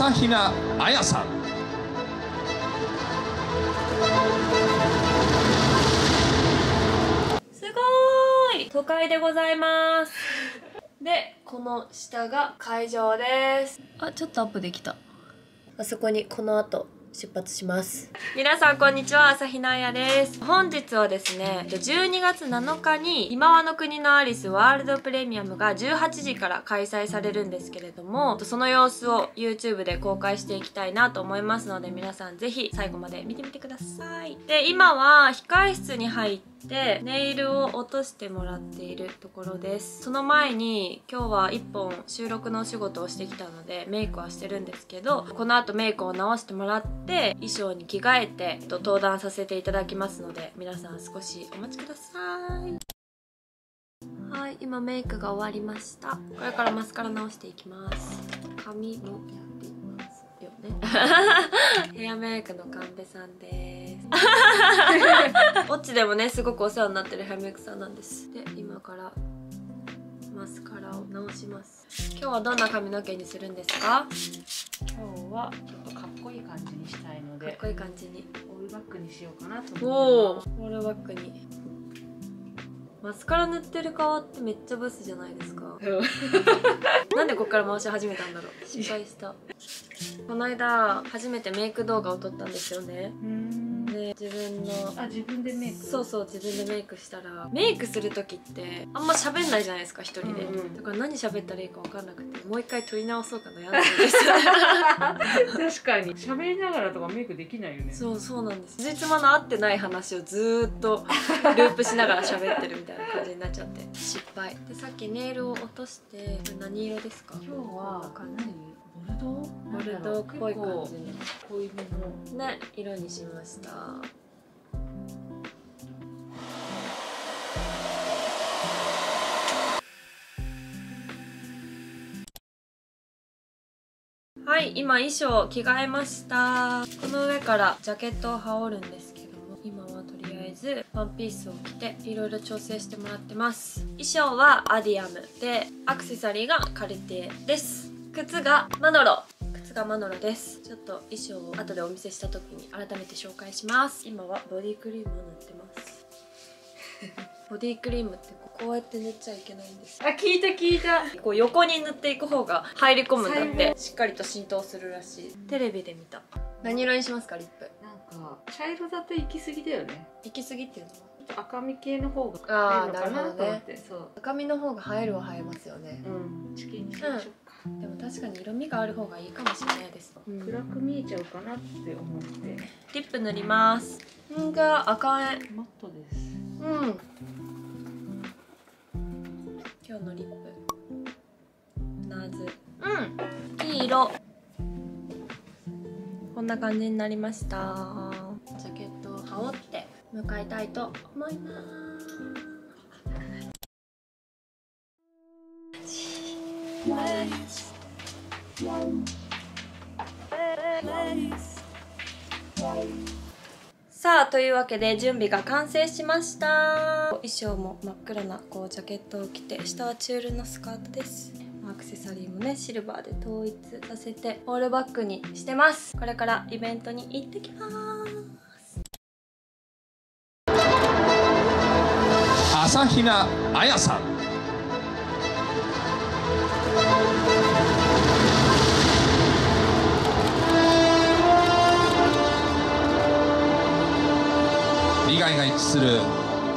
朝比奈彩さん。すごーい。都会でございます。でこの下が会場です。あちょっとアップできた。あそこにこの後出発します。皆さんこんにちは朝日奈彩です。本日はですね12月7日に今和の国のアリスワールドプレミアムが18時から開催されるんですけれどもその様子を YouTube で公開していきたいなと思いますので皆さんぜひ最後まで見てみてください。で今は控え室に入ってでネイルを落としてもらっているところです。その前に今日は1本収録のお仕事をしてきたのでメイクはしてるんですけどこの後メイクを直してもらって衣装に着替えて登壇させていただきますので皆さん少しお待ちください。はい今メイクが終わりました。これからマスカラ直していきます。髪もやっていますよね。ヘアメイクの神戸さんです。オッチでもねすごくお世話になってるヘアメイクさんなんです。で今からマスカラを直します。今日はどんな髪の毛にするんですか？今日はちょっとかっこいい感じにしたいのでかっこいい感じに。オールバックにしようかなと思ってオールバックに。マスカラ塗ってる側ってめっちゃブスじゃないですか？なんでこっから回し始めたんだろう？失敗した。この間初めてメイク動画を撮ったんですよね。うんで自分のあ自分でメイク？そうそう自分でメイクしたらメイクする時ってあんま喋んないじゃないですか一人で、うんうん。だから何喋ったらいいか分かんなくてもう一回撮り直そうか悩んでるんです。確かに。喋りながらとかメイクできないよね。そうそうなんです。実まの合ってない話をずーっとループしながら喋ってるみたいな感じになっちゃって失敗。でさっきネイルを落として何色ですか？今日は何ボルドー？ボルドーっぽい感じ。に結構濃いめのね。色にしました。はい今衣装着替えました。この上からジャケットを羽織るんですけども今はとりあえずワンピースを着ていろいろ調整してもらってます。衣装はアディアムでアクセサリーがカルティエです靴がマノロ。靴がマノロです。ちょっと衣装を後でお見せした時に改めて紹介します。今はボディクリームを塗ってます。ボディクリームってこうやって塗っちゃいけないんです。よあ聞いた聞いた。こう横に塗っていく方が入り込むんだっ細てしっかりと浸透するらしい。テレビで見た。何色にしますかリップ？なんか茶色だと行き過ぎだよね。行き過ぎっていうの？はちょっと赤み系の方があーいいのかななるほどね。と思ってそう。赤みの方が映えるは映えますよね。うん。チキンにしましょうか、でも確かに色味がある方がいいかもしれないです、うん。暗く見えちゃうかなって思って。リップ塗ります。んが赤い。マットです。うん。今日のリップ。ナズうん。いい色。こんな感じになりました。ジャケットを羽織って向かいたいと思いますさあというわけで準備が完成しました。衣装も真っ黒なこうジャケットを着て下はチュールのスカートです。アクセサリーもねシルバーで統一させてオールバックにしてます。これからイベントに行ってきます。朝比奈彩さん。利害が一致する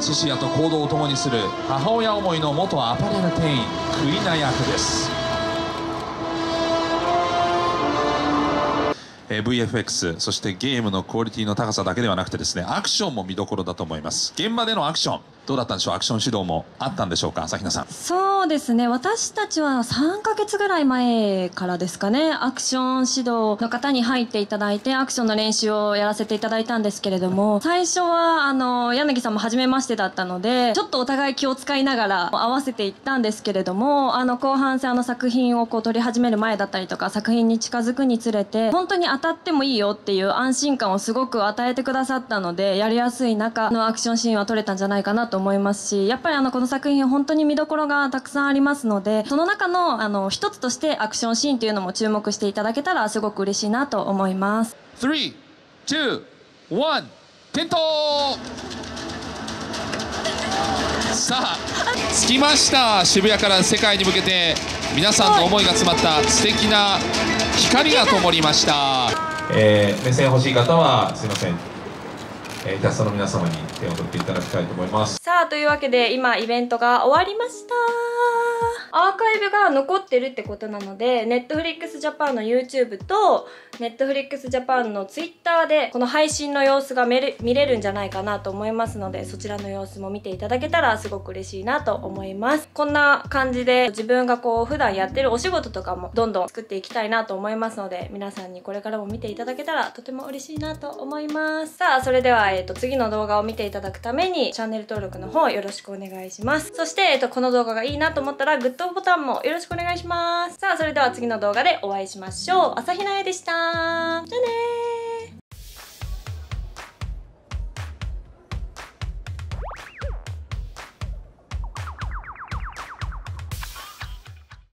父親と行動を共にする母親思いの元アパレル店員クイナ役です。え VFX そしてゲームのクオリティの高さだけではなくてですねアクションも見どころだと思います。現場でのアクション。どうだったんでしょう？アクション指導もあったんでしょうか？朝比奈さん。そうですね。私たちは3ヶ月ぐらい前からですかね。アクション指導の方に入っていただいてアクションの練習をやらせていただいたんですけれども最初はあの柳さんも初めましてだったのでちょっとお互い気を使いながら合わせていったんですけれどもあの後半戦の作品をこう撮り始める前だったりとか作品に近づくにつれて本当に当たってもいいよっていう安心感をすごく与えてくださったのでやりやすい中のアクションシーンは撮れたんじゃないかなとと思いますしやっぱりあのこの作品本当に見どころがたくさんありますのでその中のあの一つとしてアクションシーンというのも注目していただけたらすごく嬉しいなと思います。3、2、1、点灯!さあ着きました。渋谷から世界に向けて皆さんの思いが詰まった素敵な光が灯りました、えー目線欲しい方はすいません、えーキャストの皆様に手を取っていただきたいと思います。さあというわけで今イベントが終わりました。アーカイブが残ってるってことなので Netflix Japan の YouTube と Netflix Japan の Twitter でこの配信の様子が見れ見れるんじゃないかなと思いますのでそちらの様子も見ていただけたらすごく嬉しいなと思います。こんな感じで自分がこう普段やってるお仕事とかもどんどん作っていきたいなと思いますので皆さんにこれからも見ていただけたらとても嬉しいなと思います。さあそれでは、えー、と次の動画を見ていただくためにチャンネル登録の方よろしくお願いします。そして、えー、とこの動画がいいなと思ったらグッドボタンもよろしくお願いします。さあそれでは次の動画でお会いしましょう。朝日奈でした。じゃあねー。